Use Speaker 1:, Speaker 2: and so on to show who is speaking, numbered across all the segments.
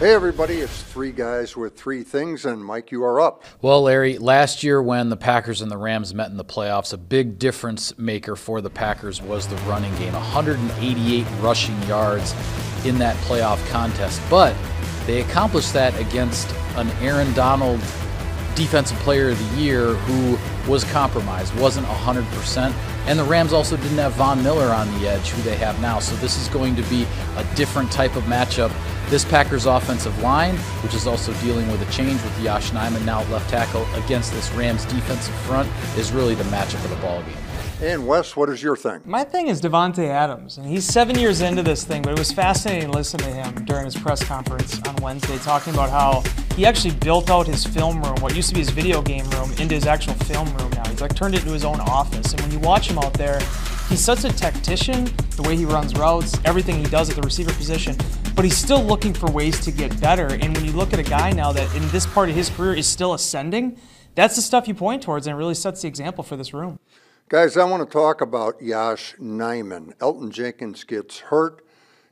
Speaker 1: Hey, everybody, it's three guys with three things, and Mike, you are up.
Speaker 2: Well, Larry, last year when the Packers and the Rams met in the playoffs, a big difference maker for the Packers was the running game 188 rushing yards in that playoff contest. But they accomplished that against an Aaron Donald Defensive Player of the Year who was compromised, wasn't 100%. And the Rams also didn't have Von Miller on the edge, who they have now. So this is going to be a different type of matchup this Packers offensive line, which is also dealing with a change with Yosh Nijman now left tackle against this Rams defensive front, is really the matchup of the ball game.
Speaker 1: And Wes, what is your thing?
Speaker 3: My thing is Davante Adams, and he's seven years into this thing. But it was fascinating to listen to him during his press conference on Wednesday, talking about how he actually built out his film room, what used to be his video game room, into his actual film room now. He's like turned it into his own office. And when you watch him out there, he's such a tactician. The way he runs routes, everything he does at the receiver position but he's still looking for ways to get better. And when you look at a guy now that in this part of his career is still ascending, that's the stuff you point towards and it really sets the example for this room.
Speaker 1: Guys, I want to talk about Yosh Nijman. Elgton Jenkins gets hurt.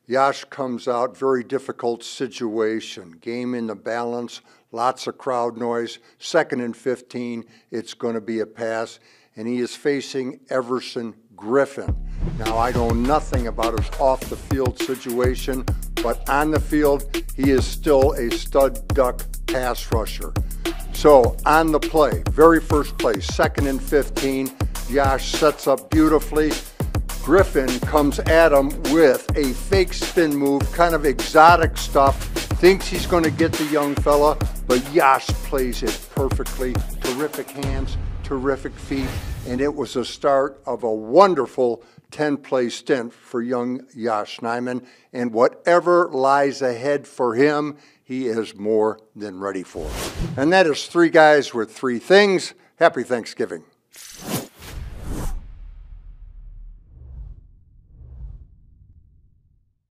Speaker 1: Yosh comes out, very difficult situation. Game in the balance, lots of crowd noise. Second and 15, it's going to be a pass. And he is facing Everson Griffen. Now, I know nothing about his off the field situation, but on the field, he is still a stud duck pass rusher. So on the play, very first play, second and 15, Yosh sets up beautifully. Griffen comes at him with a fake spin move, kind of exotic stuff. Thinks he's going to get the young fella, but Yosh plays it perfectly. Terrific hands, terrific feet, and it was the start of a wonderful 10 play stint for young Yosh Nijman. And whatever lies ahead for him, he is more than ready for. And that is three guys with three things. Happy Thanksgiving.